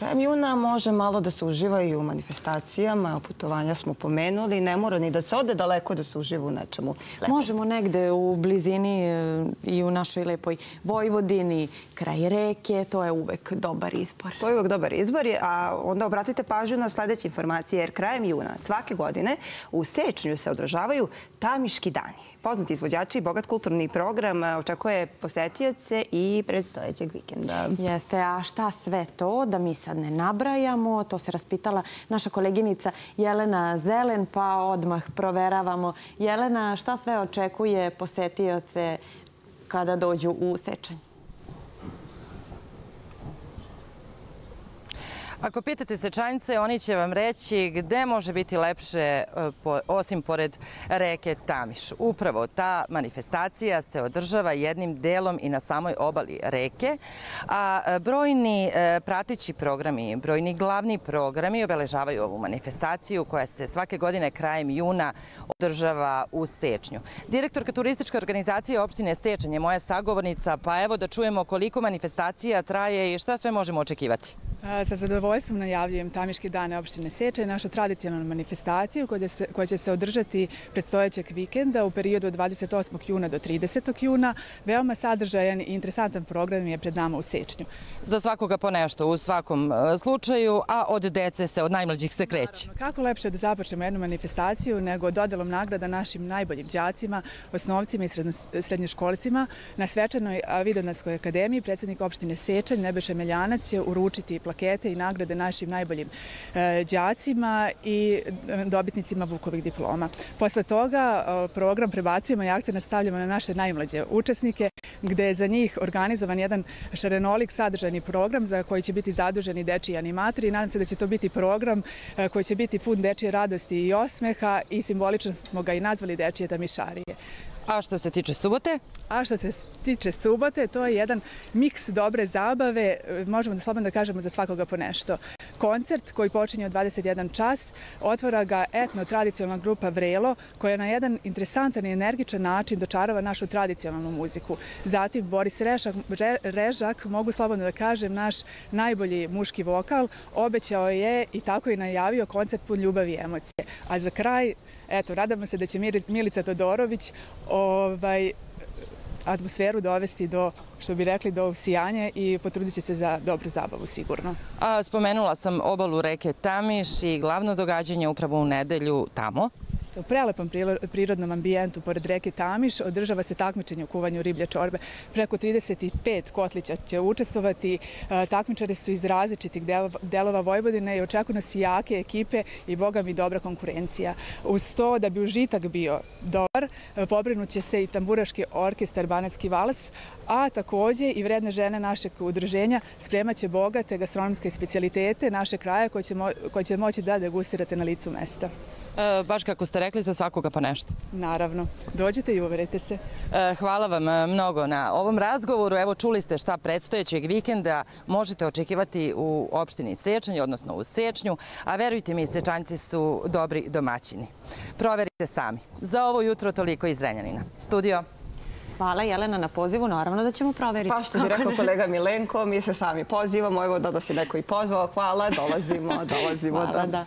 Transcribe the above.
Krajem juna može malo da se uživa i u manifestacijama, putovanja smo pomenuli, ne mora ni da se ode daleko da se uživa u nečemu. Možemo negde u blizini e, i u našoj lepoj Vojvodini, kraj reke, to je uvek dobar izbor. To je uvek dobar izbor, a onda obratite pažnju na sledeće informacije, jer krajem juna svake godine u Sečnju se održavaju Tamiški dani. Poznati izvođači i bogat kulturni program očekuje posetioce i predstojećeg vikenda. Jeste, a šta sve to da mi sad ne nabrajamo? To se raspitala naša koleginica Jelena Zelen, pa odmah proveravamo. Jelena, šta sve očekuje posetioce kada dođu u Sečanj? Ako pitate stečajnice, oni će vam reći gde može biti lepše e, osim pored reke Tamiš. Upravo ta manifestacija se održava jednim delom i na samoj obali reke, a e, brojni e, pratići programi, brojni glavni programi obeležavaju ovu manifestaciju koja se svake godine krajem juna održava u Sečnju. Direktorka turističke organizacije opštine Sečanj je moja sagovornica, pa evo da čujemo koliko manifestacija traje i šta sve možemo očekivati. Sa zadovoljstvom najavljujem Tamiške dane opštine Sečaj, našu tradicionalnu manifestaciju koja će, se, koja će se održati predstojećeg vikenda u periodu od 28. juna do 30. juna. Veoma sadržajan i interesantan program je pred nama u Sečnju. Za svakoga po nešto u svakom e, slučaju, a od dece se, od najmlađih se kreće. Naravno, kako lepše da započnemo jednu manifestaciju nego dodelom nagrada našim najboljim đacima, osnovcima i srednjoškolicima na svečanoj Vidonarskoj akademiji predsednik opštine Sečanj Nebeše Meljanac će uručiti plakete i nagrade našim najboljim e, đacima i e, dobitnicima Vukovih diploma. Posle toga e, program prebacujemo i akcije nastavljamo na naše najmlađe učesnike gde je za njih organizovan jedan šarenolik sadržani program za koji će biti zaduženi dečiji animatori i nadam se da će to biti program koji će biti pun dečije radosti i osmeha i simbolično smo ga i nazvali dečije tamišarije. A što se tiče subote? A što se tiče subote, to je jedan miks dobre zabave, možemo da slobodno da kažemo za svakoga po nešto. Koncert koji počinje od 21 čas, otvara ga etno-tradicionalna grupa Vrelo, koja na jedan interesantan i energičan način dočarava našu tradicionalnu muziku. Zatim Boris Režak, Režak, mogu slobodno da kažem, naš najbolji muški vokal, obećao je i tako i najavio koncert pun ljubavi i emocije. A za kraj, eto, radamo se da će Milica Todorović ovaj, atmosferu dovesti do, što bi rekli, do usijanja i potrudit će se za dobru zabavu sigurno. A, spomenula sam obalu reke Tamiš i glavno događanje upravo u nedelju tamo. U prelepom prirodnom ambijentu pored reke Tamiš održava se takmičenje u kuvanju riblje čorbe. Preko 35 kotlića će učestvovati. E, takmičari su iz različitih delova Vojvodine i očekuju nas jake ekipe i boga mi dobra konkurencija. Uz to da bi užitak bio dobar, e, pobrinut će se i tamburaški orkestar Banatski valas, a takođe i vredne žene našeg udruženja spremaće bogate gastronomske specialitete naše kraja koje će, mo koje će moći da degustirate na licu mesta. E, baš kako ste rekli, za svakoga pa nešto. Naravno. Dođite i uverite se. E, hvala vam e, mnogo na ovom razgovoru. Evo, čuli ste šta predstojećeg vikenda možete očekivati u opštini Sečanj, odnosno u Sečnju, a verujte mi, Sečanjci su dobri domaćini. Proverite sami. Za ovo jutro toliko iz Renjanina. Studio. Hvala Jelena na pozivu, naravno da ćemo proveriti. Pa što bi rekao kolega Milenko, mi se sami pozivamo, evo da da se neko i pozvao, hvala, dolazimo, dolazimo. Hvala, da.